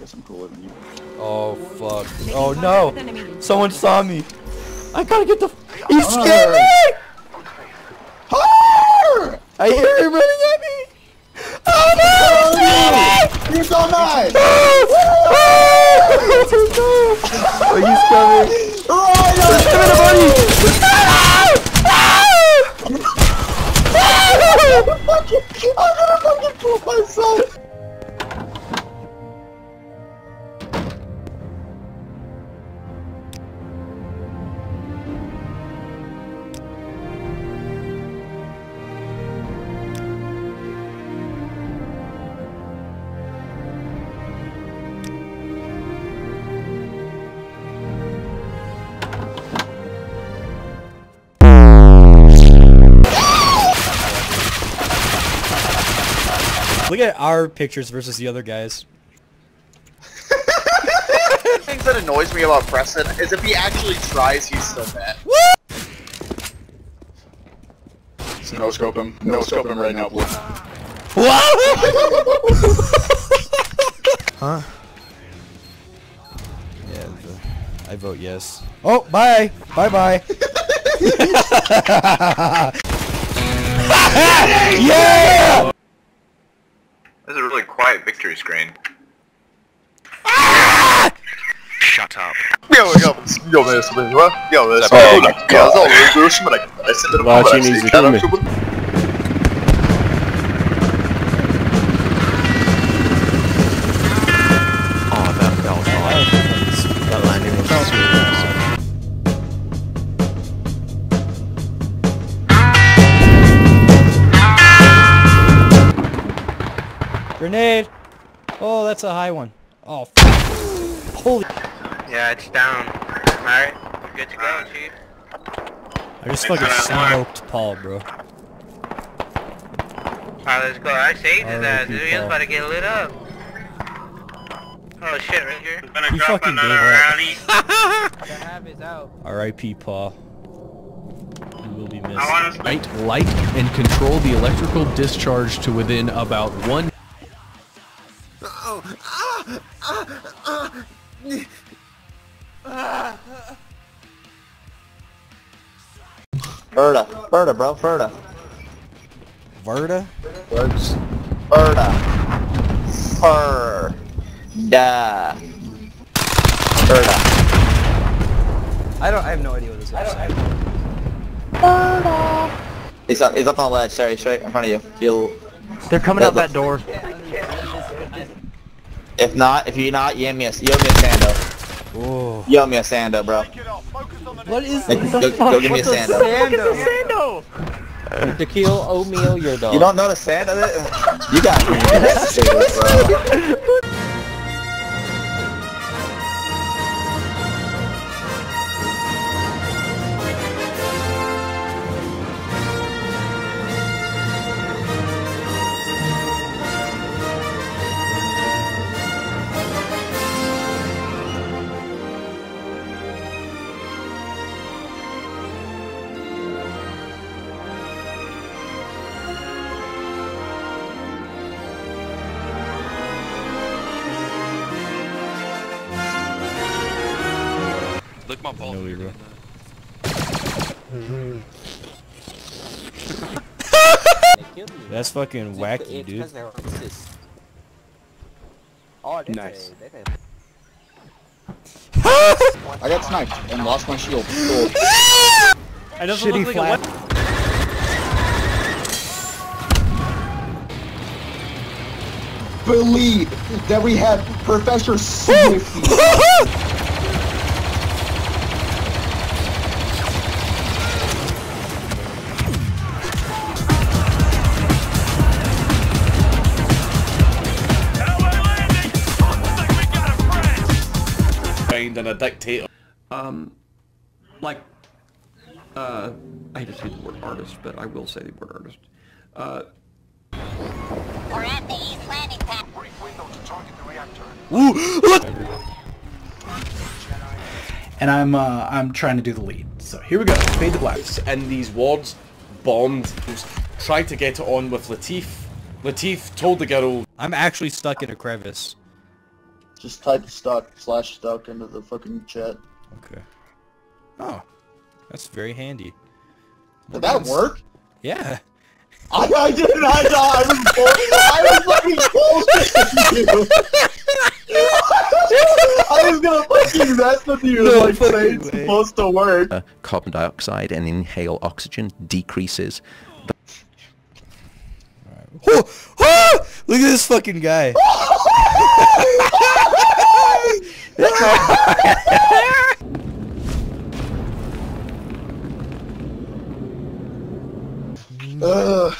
guess I'm cooler than you. Oh fuck. Oh no! Someone saw me! I gotta get the- He's Arr! scared me! Arr! I hear him running at me! Oh no! You're so nice! Oh, he's coming! Right There's him and a buddy! Look at our pictures versus the other guys. things that annoys me about Preston is if he actually tries, he's still bad. No scope him. No scope him right now, boy. huh? Yeah, the, I vote yes. Oh, bye! Bye bye! yeah! This is a really quiet victory screen. Shut up. Jo, ja, ja, men så blir det Ja, men så Oh my Ja, så har du som är det. sitter Vad känner du till mig? Oh, Grenade! Oh, that's a high one. Oh, f- holy! Yeah, it's down. Alright, we're good to go, chief. I just fucking smoked Paul, bro. Alright, let's go. I saved his ass, R.I.P. dude. He was about to get lit up. Oh shit, Ranger. He fucking gave up. The hab is out. R.I.P. Paul. You will be missed. Light, light, and control the electrical discharge to within about one. Ferda. Ferda, bro. Ferda. Verda? Words. Ferda. Fer. Da. Ferda. I don't. I have no idea what this is. He's up, he's up on the ledge, sorry, straight in front of you. You'll, They're coming out that door. If not, if you're not, you owe me a, you owe me a sando. Oh. You owe me a sando, bro. What is Like, go, go give me a sando. Tequila, oatmeal, your dog. You don't know the sando? You got me. bro. Look my ball. No, we bro. That's fucking wacky, dude. Oh, nice. I got sniped and lost my shield. Cool. I doesn't look like a weapon. Believe that we have Professor Swifty. Find and a dictator. Um, like, uh, I hate to say the word artist, but I will say the word artist. Uh, We're at the east landing pad. and I'm uh, I'm trying to do the lead. So here we go. Fade to black. In these wards, bombed. Tried to get it on with Latif. Latif told the girl, I'm actually stuck in a crevice. Just type stuck slash stuck into the fucking chat. Okay. Oh, that's very handy. Did that work? Yeah. I, I didn't. I I was bull- I was fucking bullshitting you. I was gonna fucking mess with you, No like say it's way. supposed to work. uh, carbon dioxide and inhale oxygen decreases Oh, oh, Look at this fucking guy.